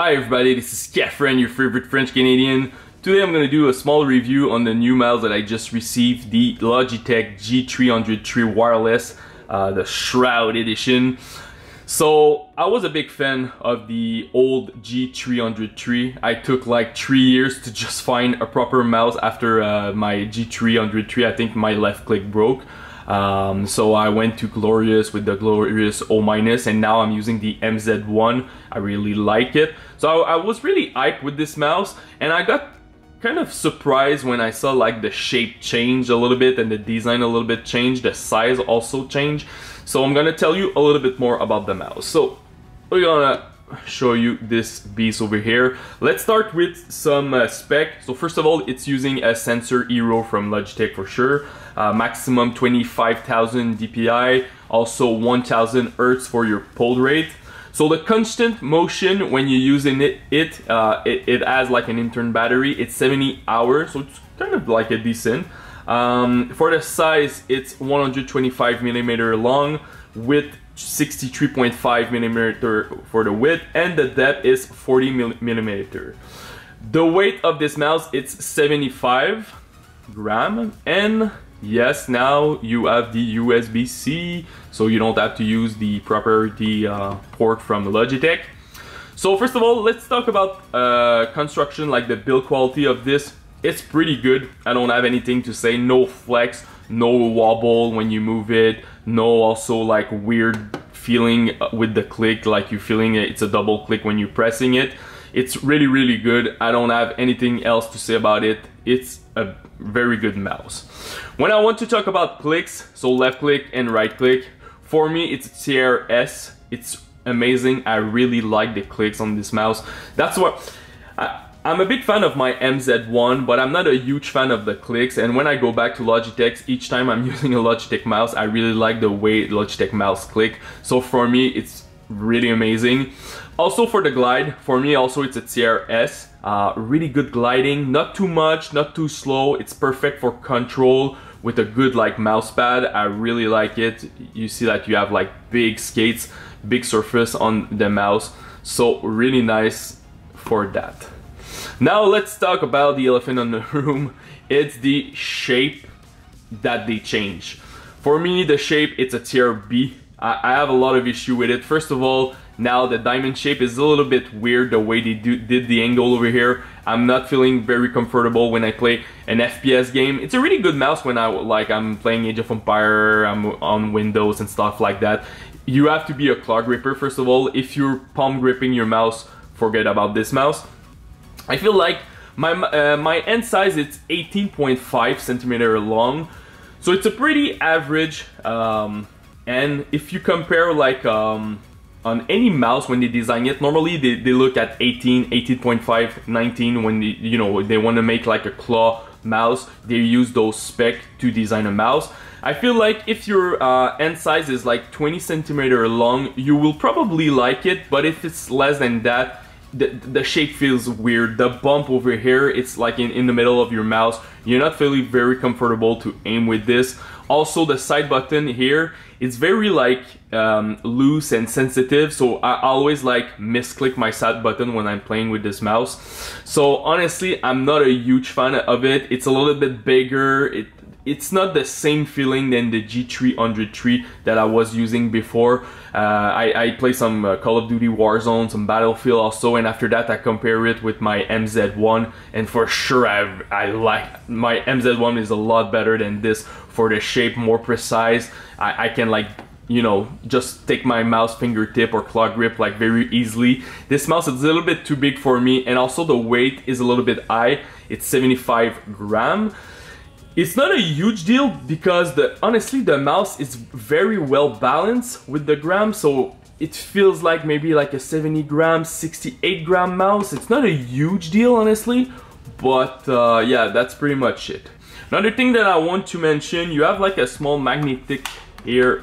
Hi everybody, this is Kephren, your favorite French Canadian. Today I'm going to do a small review on the new mouse that I just received, the Logitech G303 Wireless, uh, the Shroud Edition. So I was a big fan of the old G303. I took like three years to just find a proper mouse after uh, my G303. I think my left click broke. Um, so I went to Glorious with the Glorious O minus and now I'm using the MZ1. I really like it. So I, I was really hyped with this mouse and I got kind of surprised when I saw like the shape change a little bit and the design a little bit change, the size also change. So I'm gonna tell you a little bit more about the mouse. So we're gonna show you this beast over here. Let's start with some uh, spec. So first of all, it's using a Sensor Hero from Logitech for sure uh, maximum 25,000 dpi, also 1000 hertz for your pull rate. So the constant motion when you're using it, it, uh, it, it, has like an internal battery, it's 70 hours, so it's kind of like a decent. Um, for the size, it's 125 millimeter long with 63.5 millimeter for the width and the depth is 40 millimeter. The weight of this mouse, it's 75 gram and Yes, now you have the USB-C, so you don't have to use the proprietary uh, port from Logitech. So first of all, let's talk about uh, construction, like the build quality of this. It's pretty good. I don't have anything to say. No flex, no wobble when you move it. No also like weird feeling with the click, like you're feeling it, it's a double click when you're pressing it. It's really, really good. I don't have anything else to say about it. It's a very good mouse. When I want to talk about clicks, so left click and right click, for me it's tier S. It's amazing. I really like the clicks on this mouse. That's what I, I'm a big fan of my MZ1, but I'm not a huge fan of the clicks. And when I go back to Logitech, each time I'm using a Logitech mouse, I really like the way Logitech mouse click. So for me, it's really amazing. Also for the glide, for me also it's a tier S. Uh, really good gliding, not too much, not too slow. It's perfect for control with a good like mouse pad. I really like it. You see that you have like big skates, big surface on the mouse. So really nice for that. Now let's talk about the elephant in the room. It's the shape that they change. For me, the shape, it's a tier B. I, I have a lot of issue with it. First of all, now the diamond shape is a little bit weird the way they do, did the angle over here. I'm not feeling very comfortable when I play an FPS game. It's a really good mouse when I like I'm playing Age of Empire, I'm on Windows and stuff like that. You have to be a claw gripper first of all. If you're palm gripping your mouse, forget about this mouse. I feel like my uh, my end size it's 18.5 centimeter long, so it's a pretty average. Um, and if you compare like um, on any mouse when they design it normally they, they look at 18 18.5 19 when they, you know they want to make like a claw mouse they use those spec to design a mouse I feel like if your uh, end size is like 20 centimeter long you will probably like it but if it's less than that the, the shape feels weird. The bump over here it's like in, in the middle of your mouse. You're not feeling very comfortable to aim with this. Also the side button here it's very like um, loose and sensitive so I always like misclick my side button when I'm playing with this mouse. So honestly I'm not a huge fan of it. It's a little bit bigger. It it's not the same feeling than the G303 that I was using before. Uh, I, I play some uh, Call of Duty Warzone, some Battlefield also, and after that I compare it with my MZ1, and for sure I, I like my MZ1 is a lot better than this for the shape, more precise. I, I can like you know, just take my mouse fingertip or claw grip like very easily. This mouse is a little bit too big for me and also the weight is a little bit high. It's 75 gram. It's not a huge deal because the honestly the mouse is very well balanced with the gram so it feels like maybe like a 70 gram 68 gram mouse. It's not a huge deal honestly but uh, yeah that's pretty much it. Another thing that I want to mention you have like a small magnetic here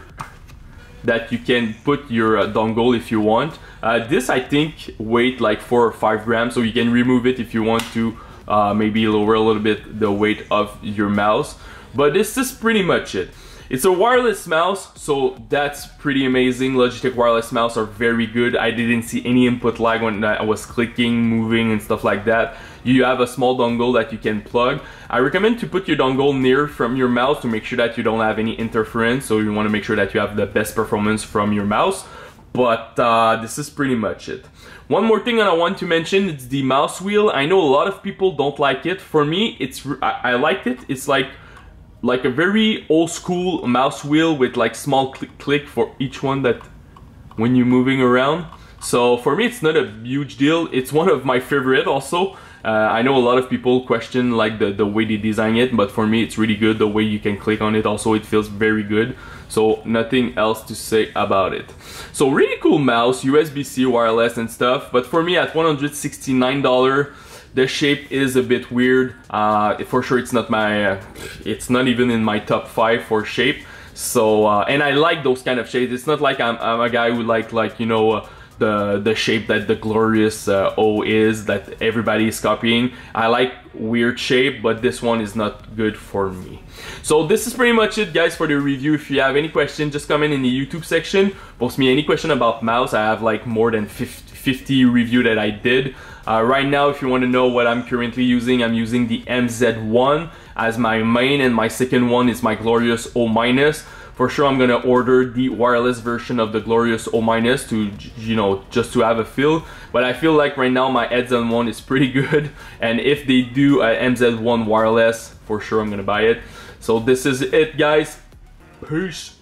that you can put your uh, dongle if you want. Uh, this I think weight like 4 or 5 grams so you can remove it if you want to uh, maybe lower a little bit the weight of your mouse but this is pretty much it It's a wireless mouse, so that's pretty amazing. Logitech wireless mouse are very good. I didn't see any input lag when I was clicking, moving and stuff like that. You have a small dongle that you can plug. I recommend to put your dongle near from your mouse to make sure that you don't have any interference. So you wanna make sure that you have the best performance from your mouse. But uh, this is pretty much it. One more thing that I want to mention, it's the mouse wheel. I know a lot of people don't like it. For me, it's I, I liked it. It's like like a very old school mouse wheel with like small click click for each one that when you're moving around. So for me, it's not a huge deal. It's one of my favorite also. Uh, I know a lot of people question like the, the way they design it, but for me, it's really good. The way you can click on it also, it feels very good. So nothing else to say about it. So really cool mouse, USB-C wireless and stuff. But for me at $169, the shape is a bit weird. Uh, for sure, it's not my, uh, it's not even in my top five for shape. So, uh, and I like those kind of shapes. It's not like I'm, I'm a guy who like, like, you know, uh, the the shape that the glorious uh, O is that everybody is copying. I like weird shape, but this one is not good for me. So this is pretty much it guys for the review. If you have any question, just comment in the YouTube section. Post me any question about mouse. I have like more than 50, 50 review that I did. Uh, right now, if you want to know what I'm currently using, I'm using the MZ1 as my main and my second one is my Glorious O-. For sure, I'm gonna order the wireless version of the Glorious O- minus to, you know, just to have a feel. But I feel like right now my MZ1 is pretty good. And if they do a MZ1 wireless, for sure I'm gonna buy it. So this is it, guys. Peace.